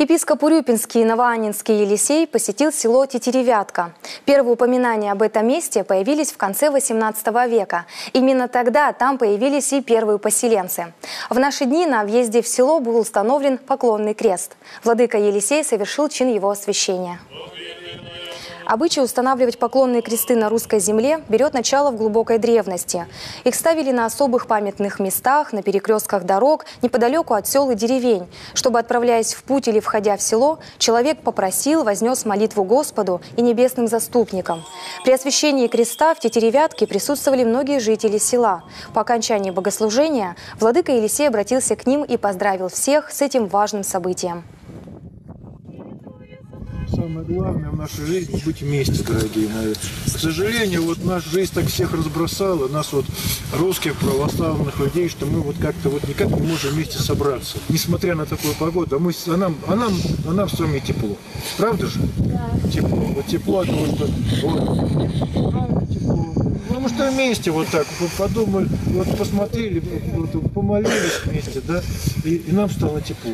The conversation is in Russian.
Епископ Урюпинский и Новоаннинский Елисей посетил село Тетеревятка. Первые упоминания об этом месте появились в конце XVIII века. Именно тогда там появились и первые поселенцы. В наши дни на въезде в село был установлен поклонный крест. Владыка Елисей совершил чин его освящения. Обычай устанавливать поклонные кресты на русской земле берет начало в глубокой древности. Их ставили на особых памятных местах, на перекрестках дорог, неподалеку от сел и деревень, чтобы, отправляясь в путь или входя в село, человек попросил, вознес молитву Господу и небесным заступникам. При освящении креста в Тетеревятке присутствовали многие жители села. По окончании богослужения владыка Елисей обратился к ним и поздравил всех с этим важным событием. Самое главное в нашей жизни быть вместе, дорогие мои. К сожалению, вот наша жизнь так всех разбросала, нас вот русских православных людей, что мы вот как-то вот никак не можем вместе собраться. Несмотря на такую погоду, а, мы, а, нам, а, нам, а нам с вами тепло. Правда же? Да. Тепло. Вот тепло от того, что вот, тепло. Потому что вместе вот так вот подумали, вот посмотрели, вот, помолились вместе, да, и, и нам стало тепло.